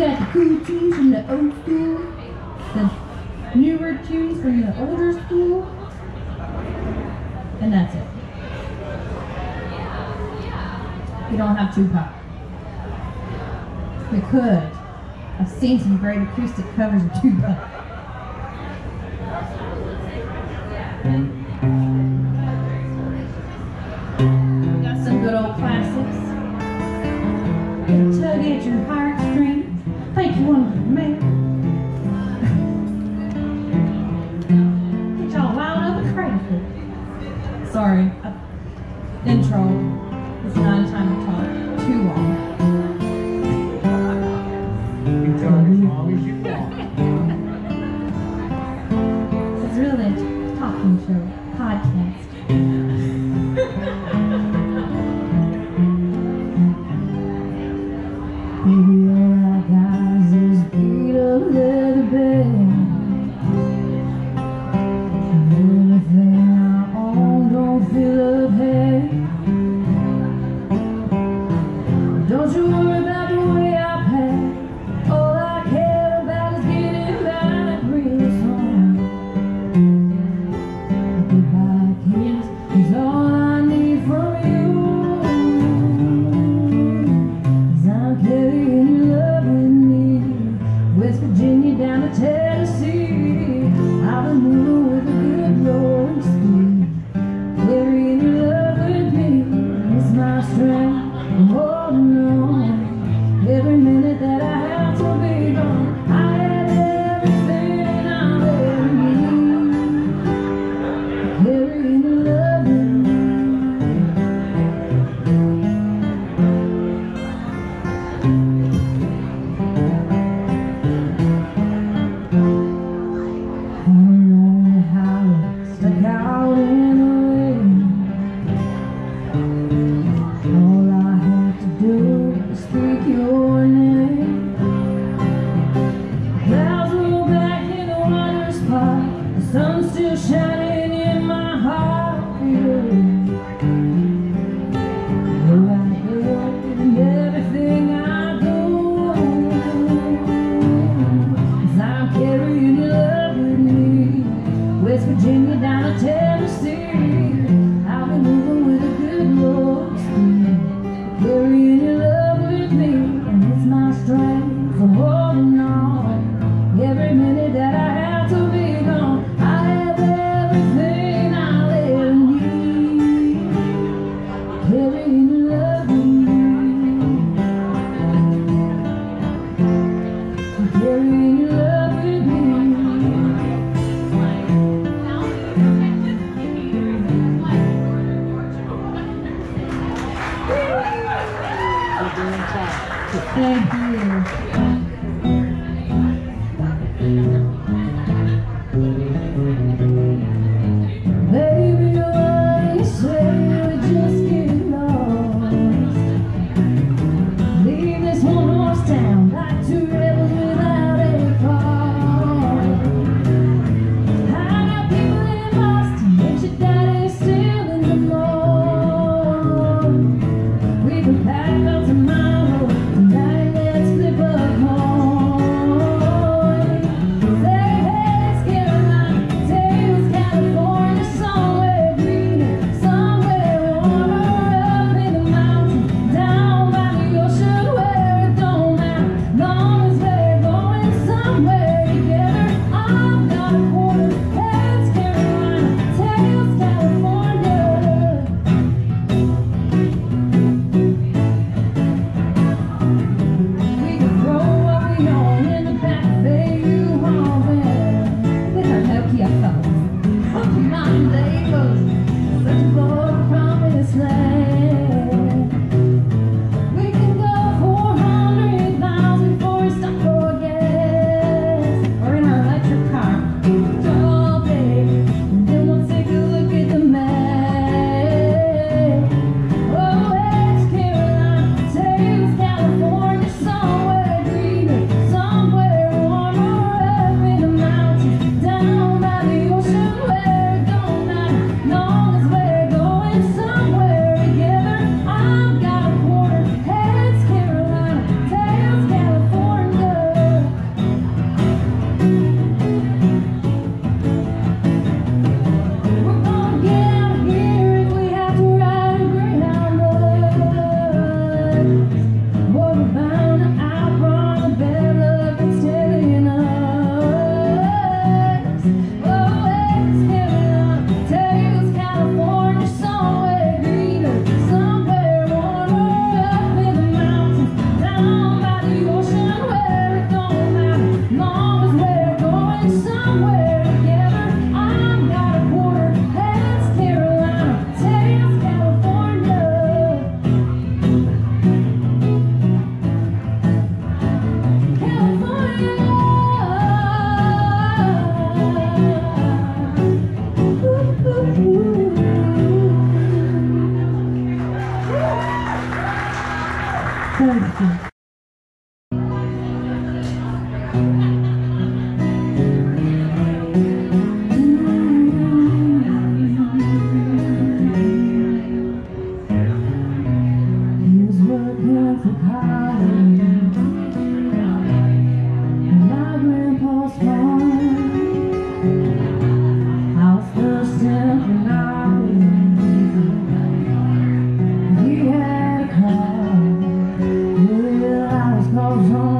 got cool tunes from the old school, the newer tunes from the older school, and that's it. We don't have Tupac. We could. I've seen some great acoustic covers of Tupac. We got some good old classics. Tug at your heart. Thank you, one man. Get y'all loud up and crazy. Sorry. Thank you. curta Here's you of home.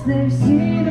Ясны все